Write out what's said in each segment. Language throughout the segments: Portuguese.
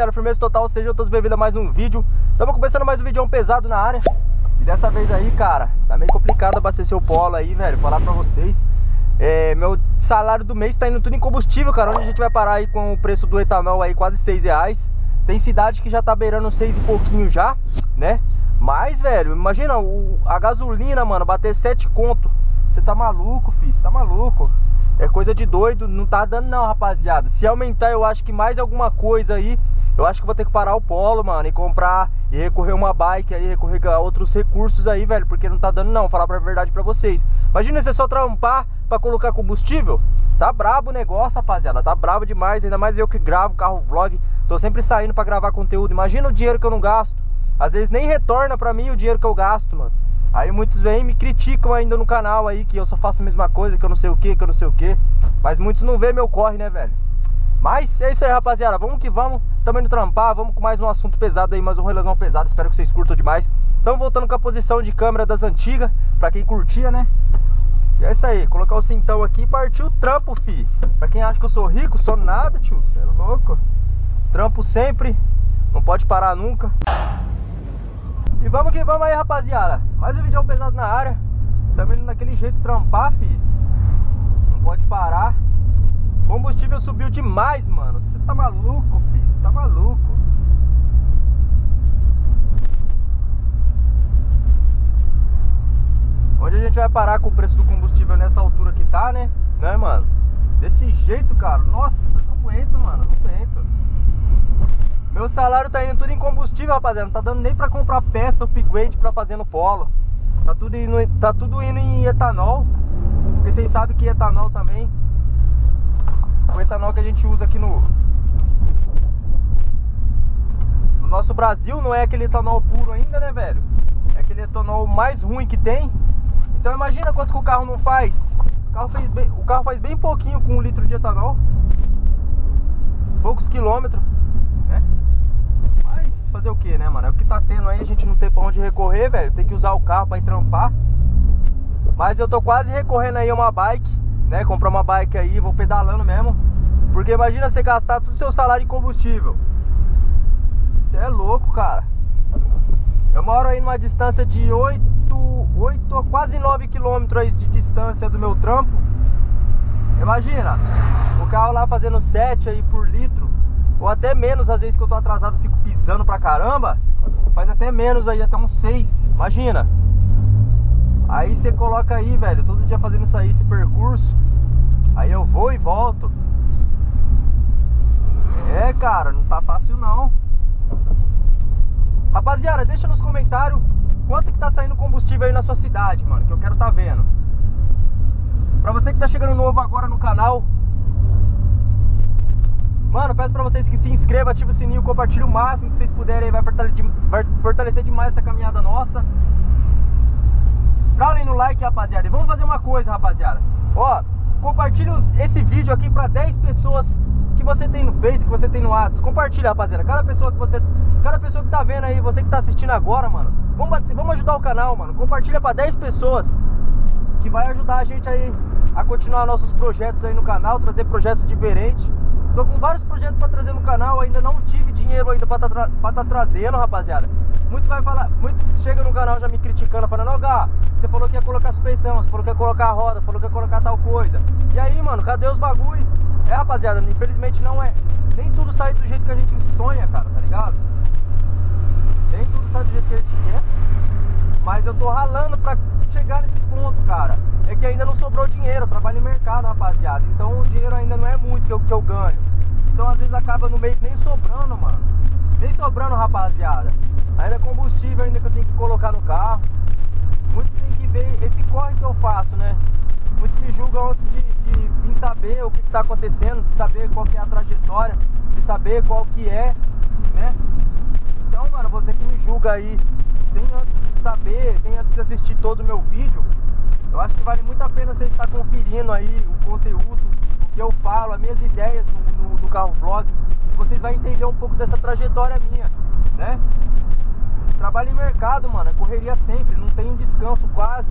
Rapaziada, firmeza total, sejam todos bem-vindos a mais um vídeo. Estamos começando mais um vídeo pesado na área. E dessa vez aí, cara, tá meio complicado abastecer o polo aí, velho Falar pra vocês. É, Meu salário do mês tá indo tudo em combustível, cara. Onde a gente vai parar aí com o preço do etanol aí, quase 6 reais. Tem cidade que já tá beirando 6 e pouquinho já, né? Mas, velho, imagina o, a gasolina, mano, bater 7 conto. Você tá maluco, filho, você tá maluco. É coisa de doido, não tá dando não, rapaziada. Se aumentar, eu acho que mais alguma coisa aí, eu acho que vou ter que parar o polo, mano, e comprar e recorrer uma bike aí, recorrer a outros recursos aí, velho, porque não tá dando não, falar pra verdade pra vocês. Imagina você só trampar pra colocar combustível. Tá brabo o negócio, rapaziada, tá brabo demais, ainda mais eu que gravo carro vlog, tô sempre saindo pra gravar conteúdo. Imagina o dinheiro que eu não gasto. Às vezes nem retorna pra mim o dinheiro que eu gasto, mano. Aí muitos vêm e me criticam ainda no canal aí que eu só faço a mesma coisa, que eu não sei o que, que eu não sei o que. Mas muitos não vê meu corre, né, velho? Mas é isso aí, rapaziada. Vamos que vamos. Tamo indo trampar. Vamos com mais um assunto pesado aí, mais um relazão pesado. Espero que vocês curtam demais. Estamos voltando com a posição de câmera das antigas. Pra quem curtia, né? E é isso aí. Colocar o cintão aqui e partir o trampo, fi. Pra quem acha que eu sou rico, sou nada, tio. Você é louco. Trampo sempre. Não pode parar nunca. E vamos que vamos aí, rapaziada. Mais um vídeo pesado na área. Também naquele jeito trampar, fi. Não pode parar. Combustível subiu demais, mano. Você tá maluco, fi. Você tá maluco. Onde a gente vai parar com o preço do combustível nessa altura que tá, né? Né, mano? Desse jeito, cara. Nossa, não aguento, mano. Não aguento. Meu salário tá indo tudo em combustível, rapaziada. Não tá dando nem pra comprar peça, upgrade pra fazer no polo. Tá tudo indo, tá tudo indo em etanol. Porque vocês sabem que etanol também. O etanol que a gente usa aqui no. No nosso Brasil não é aquele etanol puro ainda, né, velho? É aquele etanol mais ruim que tem. Então imagina quanto que o carro não faz. O carro, fez bem, o carro faz bem pouquinho com um litro de etanol. Poucos quilômetros né? Mas fazer o que, né, mano? É o que tá tendo aí, a gente não tem pra onde recorrer, velho. Tem que usar o carro pra ir trampar. Mas eu tô quase recorrendo aí a uma bike, né? Comprar uma bike aí, vou pedalando mesmo. Porque imagina você gastar todo o seu salário em combustível. Você é louco, cara. Eu moro aí numa distância de 8, 8 a quase 9 quilômetros de distância do meu trampo. Imagina, o carro lá fazendo 7 aí por litro ou até menos, às vezes que eu tô atrasado, fico pisando pra caramba. Faz até menos aí, até uns 6. Imagina. Aí você coloca aí, velho, todo dia fazendo isso aí, esse percurso. Aí eu vou e volto. É, cara, não tá fácil não. Rapaziada, deixa nos comentários quanto que tá saindo combustível aí na sua cidade, mano, que eu quero tá vendo. Pra você que tá chegando novo agora no canal, Mano, peço pra vocês que se inscrevam, ativem o sininho, compartilhem o máximo que vocês puderem aí, vai fortalecer demais essa caminhada nossa. Estralem no like, rapaziada. E vamos fazer uma coisa, rapaziada. Ó, compartilhe esse vídeo aqui pra 10 pessoas que você tem no Face, que você tem no WhatsApp. Compartilha, rapaziada. Cada pessoa que você. Cada pessoa que tá vendo aí, você que tá assistindo agora, mano. Vamos, vamos ajudar o canal, mano. Compartilha pra 10 pessoas. Que vai ajudar a gente aí a continuar nossos projetos aí no canal, trazer projetos diferentes. Tô com vários projetos para trazer no canal, ainda não tive dinheiro ainda para tá, pra tá trazendo, rapaziada. Muitos vai falar, muitos chegam no canal já me criticando, falando, Gá, você falou que ia colocar suspensão, você falou que ia colocar roda, falou que ia colocar tal coisa. E aí, mano, cadê os bagulho? É, rapaziada, infelizmente não é. Nem tudo sai do jeito que a gente sonha, cara, tá ligado? Nem tudo sai do jeito que a gente quer. Mas eu tô ralando pra chegar nesse ponto, cara é que ainda não sobrou dinheiro, eu trabalho em mercado, rapaziada. Então o dinheiro ainda não é muito que eu, que eu ganho. Então às vezes acaba no mês nem sobrando, mano. Nem sobrando, rapaziada. Ainda é combustível ainda que eu tenho que colocar no carro. Muitos têm que ver esse corre que eu faço, né? Muitos me julgam antes de, de vir saber o que está acontecendo, de saber qual que é a trajetória, de saber qual que é, né? Então, mano, você que me julga aí sem antes saber, sem antes assistir todo o meu vídeo, eu acho que vale muito a pena você estar conferindo aí o conteúdo, o que eu falo, as minhas ideias no, no, no carro vlog. Vocês vão entender um pouco dessa trajetória minha, né? Trabalho em mercado, mano, é correria sempre, não tem um descanso quase.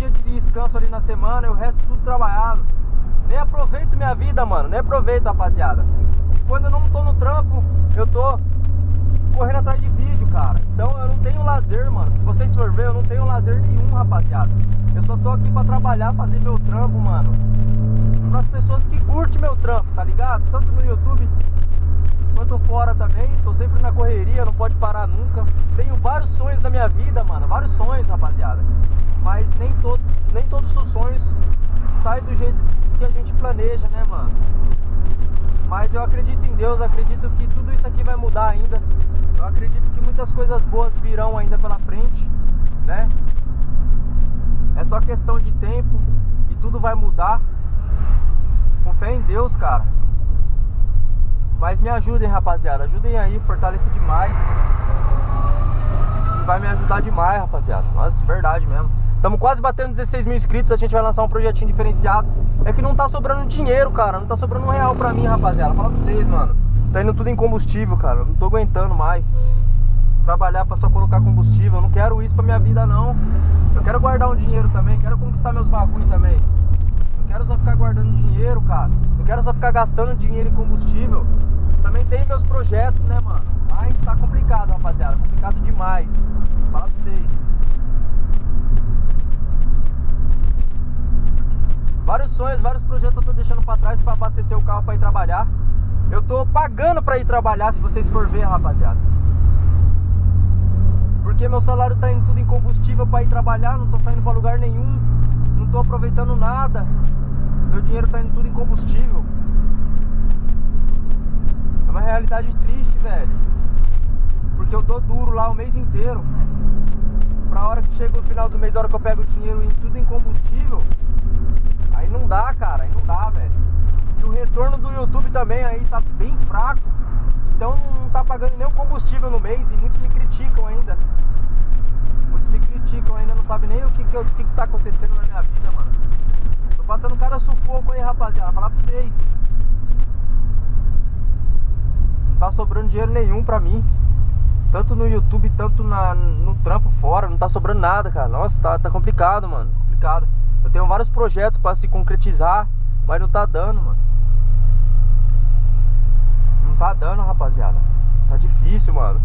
Dia de descanso ali na semana e o resto tudo trabalhado. Nem aproveito minha vida, mano, nem aproveito, rapaziada. quando eu não tô no trampo, eu tô correndo atrás de vídeo, cara. Então eu não tenho lazer, mano. Se vocês for ver, eu não tenho lazer nenhum, rapaziada. Eu só tô aqui pra trabalhar, fazer meu trampo, mano. Para as pessoas que curtem meu trampo, tá ligado? Tanto no YouTube quanto fora também. Tô sempre na correria, não pode parar nunca. Tenho vários sonhos na minha vida, mano. Vários sonhos, rapaziada. Mas nem, todo, nem todos os sonhos saem do jeito que a gente planeja, né, mano? Mas eu acredito em Deus, acredito que tudo isso aqui vai mudar ainda. Eu acredito que muitas coisas boas virão ainda pela frente, né? É só questão de tempo e tudo vai mudar. Com fé em Deus, cara. Mas me ajudem, rapaziada. Ajudem aí, fortalece demais. Vai me ajudar demais, rapaziada. Nossa, de verdade mesmo. Estamos quase batendo 16 mil inscritos. A gente vai lançar um projetinho diferenciado. É que não tá sobrando dinheiro, cara. Não tá sobrando um real pra mim, rapaziada. Fala pra vocês, mano. Tá indo tudo em combustível, cara. não tô aguentando mais. Trabalhar pra só colocar combustível. Eu não quero isso pra minha vida, não. Eu quero guardar um dinheiro também. Quero conquistar meus bagulho também. Não quero só ficar guardando dinheiro, cara. Não quero só ficar gastando dinheiro em combustível. Também tem meus projetos, né, mano? Mas tá complicado, rapaziada. Complicado demais. Fala pra vocês. Vários sonhos, vários projetos eu tô deixando pra trás pra abastecer o carro pra ir trabalhar. Eu tô pagando pra ir trabalhar, se vocês for ver, rapaziada. Porque meu salário tá indo tudo em combustível pra ir trabalhar, não tô saindo pra lugar nenhum. Não tô aproveitando nada. Meu dinheiro tá indo tudo em combustível. É uma realidade triste, velho. Porque eu dou duro lá o mês inteiro. Pra hora que chega o final do mês, a hora que eu pego o dinheiro e tudo em combustível, aí não dá, cara, aí não dá, velho. E o retorno do YouTube também aí tá bem fraco. Então não tá pagando nem o combustível no mês e muitos me criticam ainda. Muitos me criticam ainda, não sabem nem o que que, o que que tá acontecendo na minha vida, mano. Tô passando cara sufoco aí, rapaziada. Falar pra vocês. Tá sobrando dinheiro nenhum pra mim. Tanto no YouTube, tanto na, no trampo fora, não tá sobrando nada, cara. Nossa, tá, tá complicado, mano. Complicado. Eu tenho vários projetos pra se concretizar, mas não tá dando, mano. Não tá dando, rapaziada. Tá difícil, mano.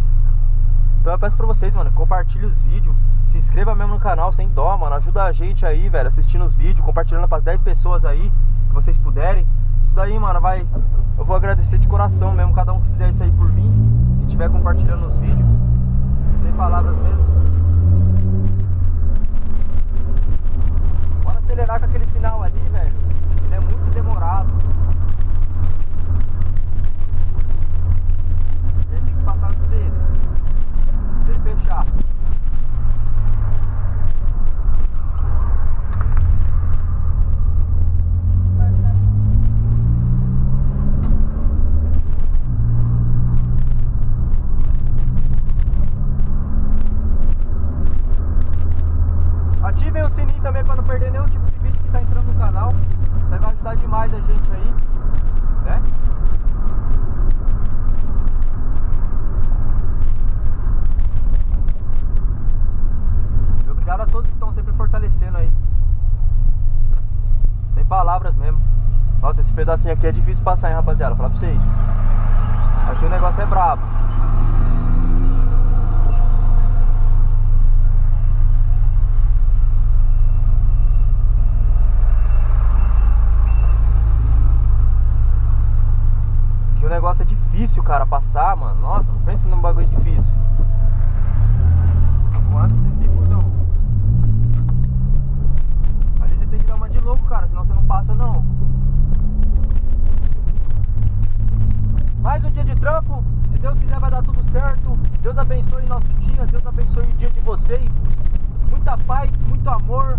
Então eu peço pra vocês, mano, compartilhe os vídeos. Se inscreva mesmo no canal, sem dó, mano. Ajuda a gente aí, velho, assistindo os vídeos, compartilhando pras 10 pessoas aí, que vocês puderem. Isso daí, mano, vai. Eu vou agradecer de coração mesmo, cada um que fizer isso aí por mim, que estiver compartilhando os vídeos. Sem palavras mesmo. Bora acelerar com aquele sinal ali, velho. Ele é muito demorado. Ele tem que passar antes dele. Dele fechar. Ativem o sininho também para não perder nenhum tipo de vídeo que tá entrando no canal. Isso vai ajudar demais a gente aí, né? E obrigado a todos que estão sempre fortalecendo aí. Sem palavras mesmo. Nossa, esse pedacinho aqui é difícil passar, hein, rapaziada? Falar pra vocês. Aqui o negócio é brabo. Que o negócio é difícil, cara, passar, mano. Nossa, pensa num bagulho difícil. Ali você tem que dar uma de louco, cara, senão você não passa não. Mais um dia de trampo. Se Deus quiser vai dar tudo certo. Deus abençoe nosso dia, Deus abençoe o dia de vocês. Muita paz, muito amor.